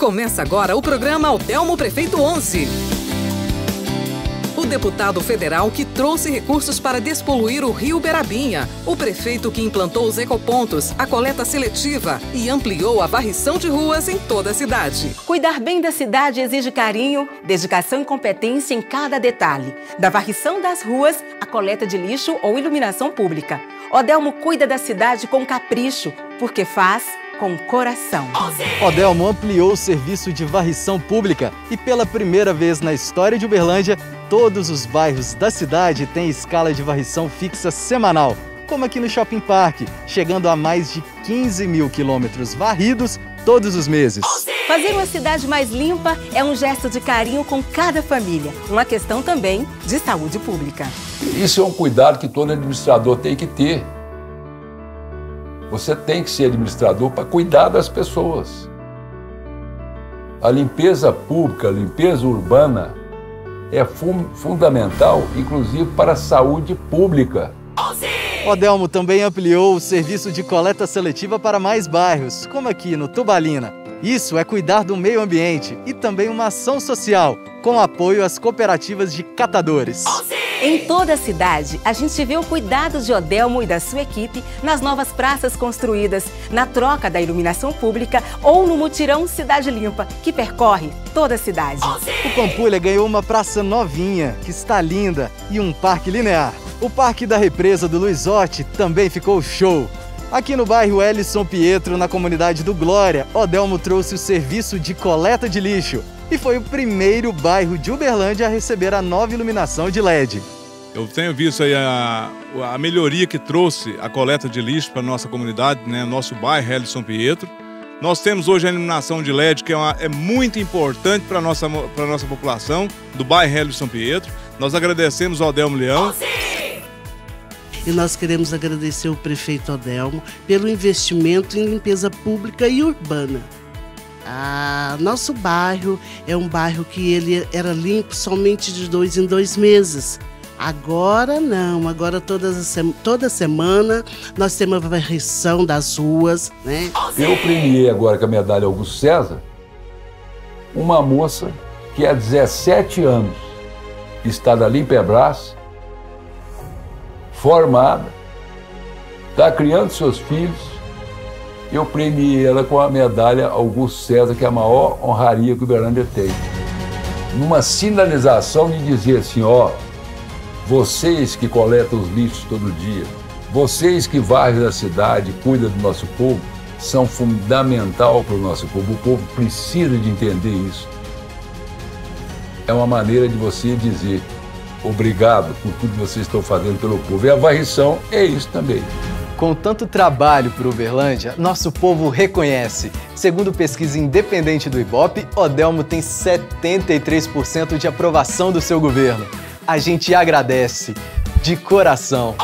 Começa agora o programa Aldelmo Prefeito 11. O deputado federal que trouxe recursos para despoluir o rio Berabinha. O prefeito que implantou os ecopontos, a coleta seletiva e ampliou a varrição de ruas em toda a cidade. Cuidar bem da cidade exige carinho, dedicação e competência em cada detalhe. Da varrição das ruas, a coleta de lixo ou iluminação pública. Odelmo cuida da cidade com capricho, porque faz com coração. Odelmo ampliou o serviço de varrição pública e pela primeira vez na história de Uberlândia, todos os bairros da cidade têm escala de varrição fixa semanal, como aqui no Shopping Park, chegando a mais de 15 mil quilômetros varridos todos os meses. Fazer uma cidade mais limpa é um gesto de carinho com cada família, uma questão também de saúde pública. Isso é um cuidado que todo administrador tem que ter. Você tem que ser administrador para cuidar das pessoas. A limpeza pública, a limpeza urbana é fun fundamental, inclusive para a saúde pública. Odelmo também ampliou o serviço de coleta seletiva para mais bairros, como aqui no Tubalina. Isso é cuidar do meio ambiente e também uma ação social, com apoio às cooperativas de catadores. Em toda a cidade, a gente vê o cuidado de Odelmo e da sua equipe nas novas praças construídas, na troca da iluminação pública ou no mutirão Cidade Limpa, que percorre toda a cidade. O Pampulha ganhou uma praça novinha, que está linda, e um parque linear. O Parque da Represa do Luizotti também ficou show. Aqui no bairro Ellison Pietro, na comunidade do Glória, Odelmo trouxe o serviço de coleta de lixo e foi o primeiro bairro de Uberlândia a receber a nova iluminação de LED. Eu tenho visto aí a, a melhoria que trouxe a coleta de lixo para a nossa comunidade, né, nosso bairro Ellison Pietro. Nós temos hoje a iluminação de LED, que é, uma, é muito importante para a nossa, nossa população do bairro Ellison Pietro. Nós agradecemos ao Adelmo Leão. E nós queremos agradecer o prefeito Adelmo pelo investimento em limpeza pública e urbana. Ah, nosso bairro é um bairro que ele era limpo somente de dois em dois meses. Agora não, agora toda, toda semana nós temos a varrição das ruas, né? Eu premiei agora com a medalha Augusto César uma moça que há 17 anos está da Limpebras, formada, está criando seus filhos. Eu premiei ela com a medalha Augusto César, que é a maior honraria que o Berlândia tem. Numa sinalização de dizer assim, ó, vocês que coletam os lixos todo dia, vocês que varrem a cidade, cuidam do nosso povo, são fundamental para o nosso povo. O povo precisa de entender isso. É uma maneira de você dizer obrigado por tudo que vocês estão fazendo pelo povo. E a varrição é isso também. Com tanto trabalho para Uberlândia, nosso povo reconhece. Segundo pesquisa independente do Ibope, Odelmo tem 73% de aprovação do seu governo. A gente agradece de coração.